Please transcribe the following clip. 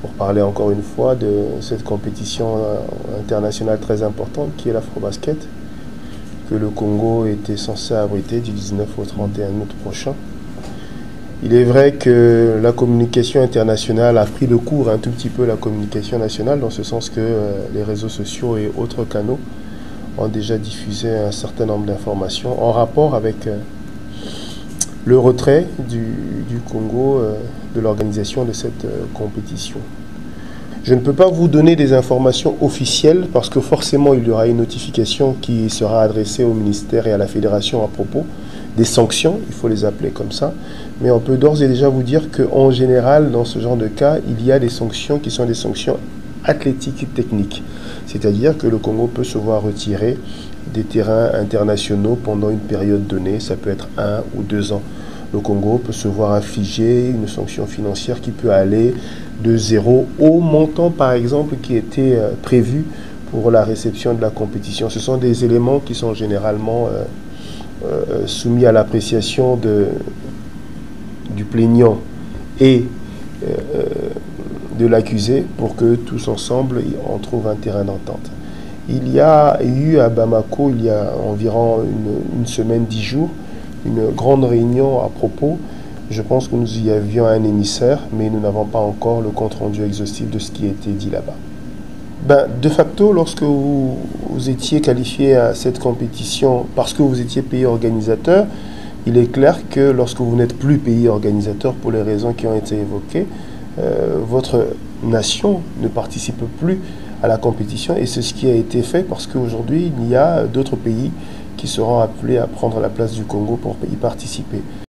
pour parler encore une fois de cette compétition euh, internationale très importante qui est l'Afrobasket, que le Congo était censé abriter du 19 au 31 août prochain. Il est vrai que la communication internationale a pris le cours un tout petit peu la communication nationale, dans ce sens que euh, les réseaux sociaux et autres canaux ont déjà diffusé un certain nombre d'informations en rapport avec euh, le retrait du, Congo euh, de l'organisation de cette euh, compétition. Je ne peux pas vous donner des informations officielles parce que forcément il y aura une notification qui sera adressée au ministère et à la fédération à propos des sanctions, il faut les appeler comme ça. Mais on peut d'ores et déjà vous dire qu'en général, dans ce genre de cas, il y a des sanctions qui sont des sanctions athlétiques techniques. C'est-à-dire que le Congo peut se voir retirer des terrains internationaux pendant une période donnée, ça peut être un ou deux ans. Le Congo peut se voir infliger une sanction financière qui peut aller de zéro au montant, par exemple, qui était euh, prévu pour la réception de la compétition. Ce sont des éléments qui sont généralement euh, euh, soumis à l'appréciation du plaignant et de l'accusé pour que tous ensemble on trouve un terrain d'entente. Il y a eu à Bamako, il y a environ une, semaine, dix jours, une grande réunion à propos. Je pense que nous y avions un émissaire, mais nous n'avons pas encore le compte-rendu exhaustif de ce qui a été dit là-bas. Ben, de facto, lorsque vous, étiez qualifié à cette compétition parce que vous étiez pays organisateur, il est clair que lorsque vous n'êtes plus pays organisateur pour les raisons qui ont été évoquées, euh, votre nation ne participe plus à la compétition et c'est ce qui a été fait parce qu'aujourd'hui il y a d'autres pays qui seront appelés à prendre la place du Congo pour y participer.